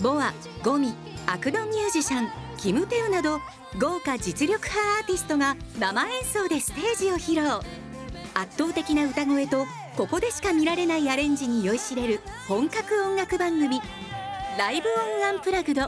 ボアゴミアクドミュージシャンキム・テウなど豪華実力派アーティストが生演奏でステージを披露。圧倒的な歌声とここでしか見られないアレンジに酔いしれる本格音楽番組「ライブ・オン・アンプラグド」